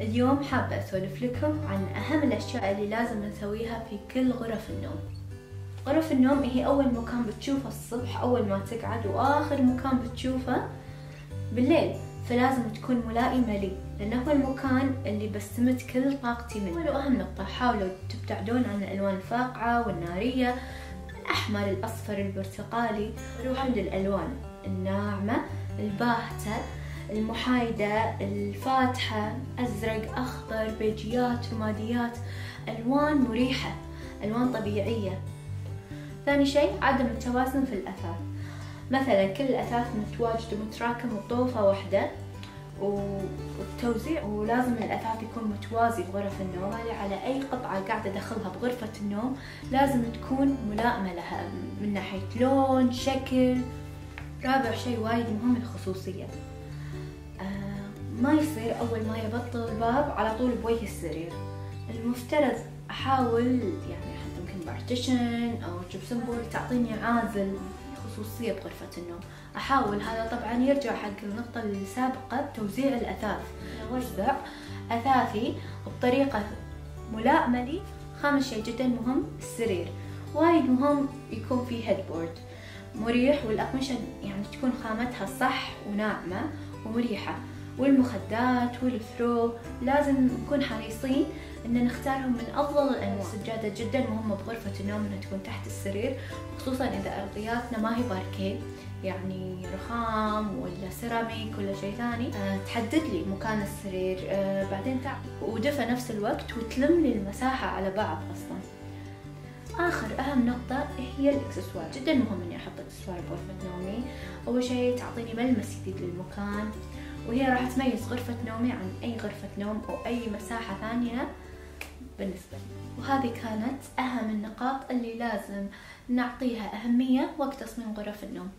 اليوم حابة أسولف لكم عن أهم الأشياء اللي لازم نسويها في كل غرف النوم. غرف النوم هي أول مكان بتشوفه الصبح أول ما تقعد وآخر مكان بتشوفه بالليل. فلازم تكون ملائمة لي لأنه هو المكان اللي بستمد كل طاقتي منه. وأهم نقطة حاولوا تبتعدون عن الألوان الفاقعة والنارية الأحمر الأصفر البرتقالي. روحوا للألوان الناعمة الباهتة. المحايدة الفاتحة أزرق أخضر بيجيات رماديات ألوان مريحة ألوان طبيعية. ثاني شيء عدم التوازن في الأثاث. مثلا كل الأثاث متواجد ومتراكم بطوفة واحدة والتوزيع ولازم الأثاث يكون متوازي بغرف النوم. على أي قطعة قاعدة أدخلها بغرفة النوم لازم تكون ملائمة لها من ناحية لون شكل. رابع شيء وايد مهم الخصوصية. ما يصير أول ما يبطل الباب على طول بوجه السرير. المفترض أحاول يعني أحط يمكن partition أو gypsum board تعطيني عازل خصوصية بغرفة النوم. أحاول هذا طبعا يرجع حق النقطة السابقة توزيع الأثاث. أوزع أثاثي بطريقة ملائمة لي. خامس شيء جدا مهم السرير. وايد مهم يكون فيه هيدبورد مريح والأقمشة يعني تكون خامتها صح وناعمة ومريحة. والمخدات والفرو لازم نكون حريصين إن نختارهم من أفضل الأنواع. السجادة جدا مهمة بغرفة النوم إنها تكون تحت السرير خصوصا إذا أرضياتنا ما هي باركيه يعني رخام ولا سيراميك ولا شيء ثاني. أه تحدد لي مكان السرير أه بعدين تعب ودفى نفس الوقت وتلم لي المساحة على بعض أصلا. آخر أهم نقطة هي الإكسسوار. جدا مهم إني أحط إكسسوار بغرفة نومي. أول شيء تعطيني ملمس جديد للمكان. وهي راح تميز غرفة نومي عن أي غرفة نوم أو أي مساحة ثانية بالنسبة لي. وهذه كانت أهم النقاط اللي لازم نعطيها أهمية وقت تصميم غرف النوم.